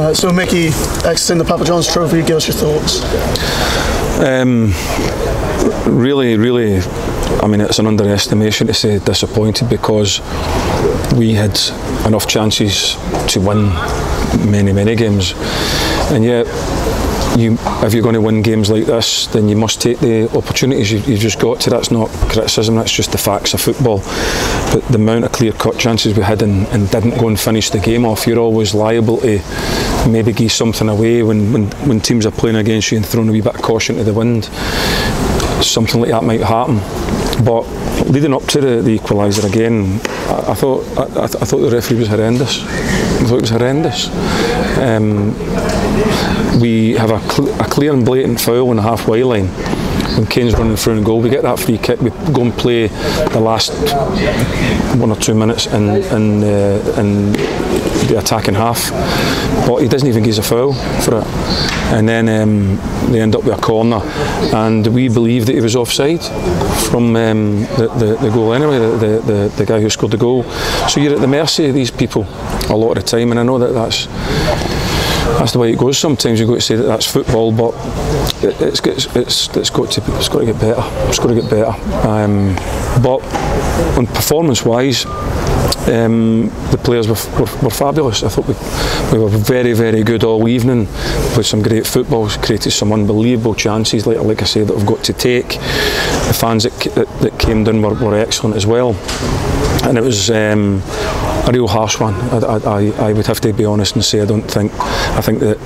Uh, so, Micky, exiting the Papa John's Trophy, give us your thoughts. Um, really, really, I mean, it's an underestimation to say disappointed because we had enough chances to win many, many games, and yet. You, if you're going to win games like this, then you must take the opportunities you've, you've just got to. That's not criticism, that's just the facts of football. But the amount of clear cut chances we had and, and didn't go and finish the game off, you're always liable to maybe give something away when, when, when teams are playing against you and throwing a wee bit of caution to the wind. Something like that might happen. But leading up to the, the equaliser again, I, I thought I, I, thought the referee was horrendous. It was horrendous. Um, we have a, cl a clear and blatant foul on the halfway line. When Kane's running through and goal, we get that free kick. We go and play the last one or two minutes in in, uh, in the attacking half, but he doesn't even give us a foul for it. And then um, they end up with a corner, and we believe that he was offside from um, the, the, the goal anyway. The, the, the guy who scored the goal. So you're at the mercy of these people a lot of the time, and I know that that's that's the way it goes. Sometimes you've got to say that that's football, but it, it's, it's, it's, it's got to it's got to get better. It's got to get better. Um, but on performance-wise, um, the players were, were, were, fabulous. I thought we, we were very, very good all evening. Played some great football, created some unbelievable chances, like, like I said, that we've got to take. The fans that, that, that came down were, were excellent as well. And it was um, a real harsh one. I, I, I would have to be honest and say I don't think. I think that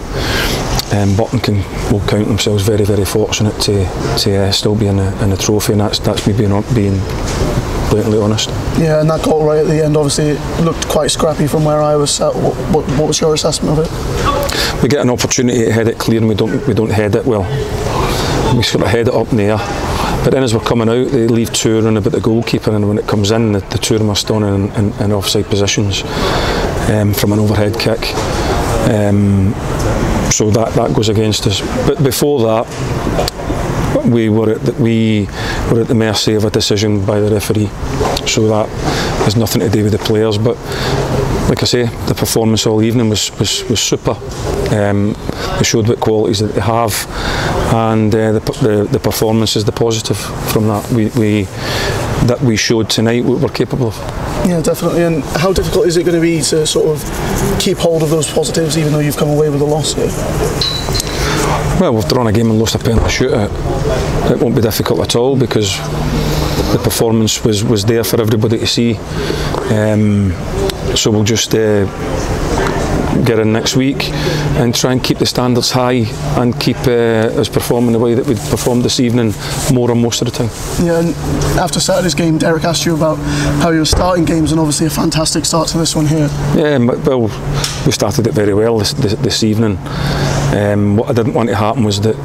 um, Burton can will count themselves very very fortunate to to uh, still be in a, in a trophy, and that's that's me being being blatantly honest. Yeah, and that goal right at the end obviously it looked quite scrappy from where I was sat. What, what, what was your assessment of it? We get an opportunity to head it clear, and we don't we don't head it well. We sort of head it up in the air but then as we're coming out, they leave around about the goalkeeper, and when it comes in, the, the two of them are still in, in, in offside positions um, from an overhead kick. Um, so that, that goes against us. But before that, we were at the, we were at the mercy of a decision by the referee. So that has nothing to do with the players. But like I say, the performance all evening was was, was super. Um, they showed what qualities that they have, and uh, the, the, the performance is the positive from that. We, we that we showed tonight what we're capable of. Yeah, definitely. And how difficult is it going to be to sort of keep hold of those positives, even though you've come away with a loss here? Well, we've drawn a game and lost a penalty shootout. It won't be difficult at all because the performance was, was there for everybody to see. Um, so we'll just uh, get in next week and try and keep the standards high and keep uh, us performing the way that we performed this evening more and most of the time. Yeah, and after Saturday's game, Derek asked you about how you were starting games and obviously a fantastic start to this one here. Yeah, well, we started it very well this, this, this evening. Um, what I didn't want to happen was that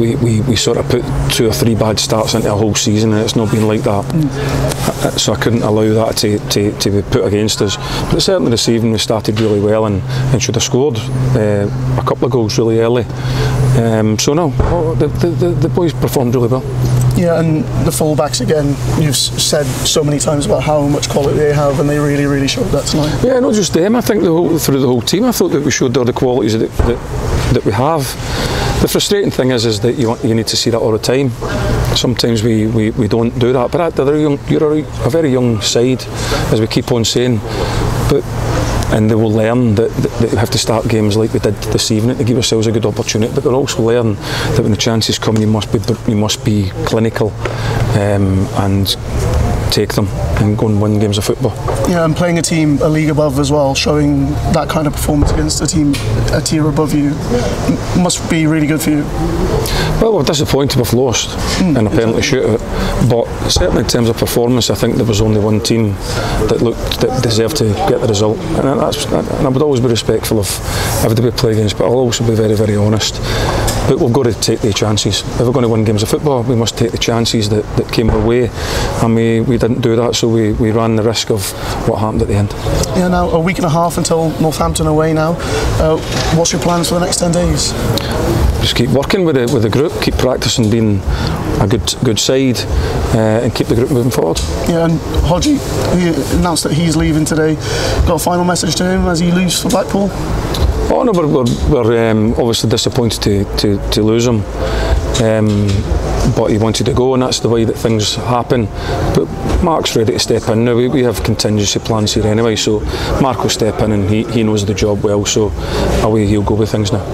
we, we, we sort of put two or three bad starts into a whole season and it's not been like that. Mm. So I couldn't allow that to, to, to be put against us. But certainly this evening we started really well and, and should have scored uh, a couple of goals really early. Um, so no, the, the, the boys performed really well. Yeah, and the fullbacks again. You've said so many times about how much quality they have, and they really, really showed that tonight. Yeah, not just them. I think the whole, through the whole team, I thought that we showed all the qualities that, that, that we have. The frustrating thing is is that you want, you need to see that all the time. Sometimes we, we, we don't do that, but they're young, you're a, a very young side, as we keep on saying. But and they will learn that, that, that we have to start games like we did this evening to give ourselves a good opportunity but they'll also learn that when the chances come you must be you must be clinical um, and take them and go and win games of football. Yeah, and playing a team a league above as well, showing that kind of performance against a team a tier above you must be really good for you. Well, we're disappointed we've lost mm. in a penalty shootout, but certainly in terms of performance, I think there was only one team that looked that deserved to get the result, and that's and I would always be respectful of everybody we play against, but I'll also be very very honest. But we've got to take the chances. If we're going to win games of football, we must take the chances that, that came our way, and we, we didn't do that, so we, we ran the risk of what happened at the end. Yeah, now a week and a half until Northampton away now. Uh, what's your plans for the next 10 days? just keep working with the with the group, keep practicing being a good good side, uh, and keep the group moving forward. Yeah, and Hodgie, he announced that he's leaving today. Got a final message to him as he leaves for Blackpool. Oh no, we're, we're, we're um, obviously disappointed to, to, to lose him, um, but he wanted to go and that's the way that things happen. But Mark's ready to step in now. We, we have contingency plans here anyway, so Mark will step in and he, he knows the job well, so away he'll go with things now.